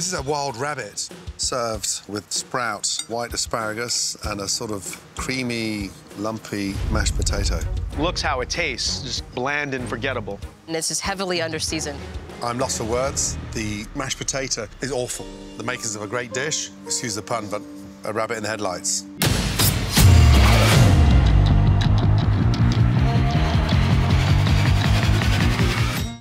This is a wild rabbit served with sprouts, white asparagus, and a sort of creamy, lumpy mashed potato. Looks how it tastes, just bland and forgettable. And this is heavily under seasoned. I'm lost for words. The mashed potato is awful. The makers of a great dish, excuse the pun, but a rabbit in the headlights.